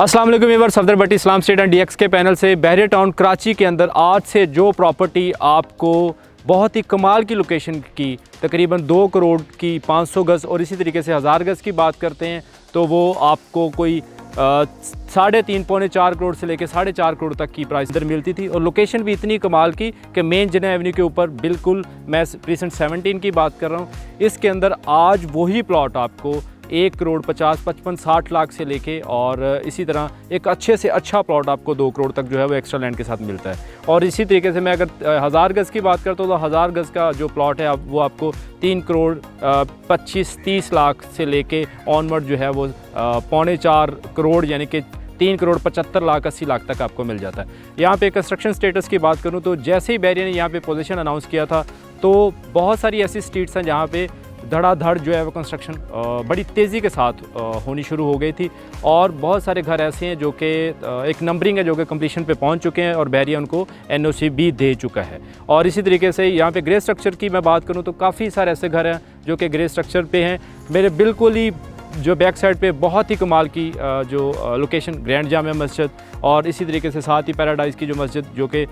वालेकुम viewer Safdar Bhatti Islam state and DX के panel से बहरे टाउन कराची के अंदर आज से जो प्रॉपर्टी आपको बहुत ही कमाल की लोकेशन की, तकरीबन दो करोड़ की 500 गज़ और इसी तरीके से हज़ार गज़ की बात करते हैं तो वो आपको कोई साढ़े तीन पौने चार करोड़ से लेकर साढ़े चार करोड़ तक की प्राइस इधर मिलती थी और लोकेशन भी इतनी कमाल की कि मेन जना एवेन्यू के ऊपर बिल्कुल मैं रिसेंट सेवनटीन की बात कर रहा हूँ, इसके अंदर आज वही प्लॉट आपको एक करोड़ पचास, पचपन, साठ लाख से लेके और इसी तरह एक अच्छे से अच्छा प्लॉट आपको दो करोड़ तक जो है वो एक्स्ट्रा लैंड के साथ मिलता है। और इसी तरीके से मैं अगर हज़ार गज़ की बात करता हूँ तो हज़ार गज़ का जो प्लॉट है वो आपको तीन करोड़ पच्चीस, तीस लाख से लेके ऑनवर्ड जो है वो पौने चार करोड़ यानी कि तीन करोड़ पचहत्तर लाख, अस्सी लाख तक आपको मिल जाता है। यहाँ पे कंस्ट्रक्शन स्टेटस की बात करूँ तो जैसे ही बैरियर ने यहाँ पे पोजीशन अनाउंस किया था तो बहुत सारी ऐसी स्ट्रीट्स हैं जहाँ पे धड़ाधड़ जो है वो कंस्ट्रक्शन बड़ी तेज़ी के साथ होनी शुरू हो गई थी। और बहुत सारे घर ऐसे हैं जो कि एक नंबरिंग है जो कि कम्प्लीशन पे पहुँच चुके हैं और बैरिया उनको एनओसी भी दे चुका है। और इसी तरीके से यहाँ पे ग्रे स्ट्रक्चर की मैं बात करूँ तो काफ़ी सारे ऐसे घर हैं जो कि ग्रे स्ट्रक्चर पे हैं। मेरे बिल्कुल ही जो बैक साइड पे बहुत ही कमाल की जो लोकेशन ग्रैंड जाम मस्जिद। और इसी तरीके से साथ ही पैराडाइज़ की जो मस्जिद जो कि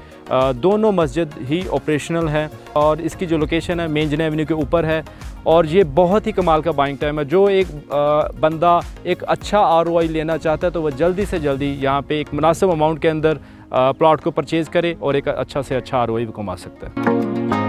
दोनों मस्जिद ही ऑपरेशनल है। और इसकी जो लोकेशन है मेन जन एवेन्यू के ऊपर है। और ये बहुत ही कमाल का बाइंग टाइम है। जो एक बंदा एक अच्छा आरओआई लेना चाहता है तो वह जल्दी से जल्दी यहाँ पर एक मुनासिब अमाउंट के अंदर प्लाट को परचेज़ करे और एक अच्छा से अच्छा आर भी कमा सकता है।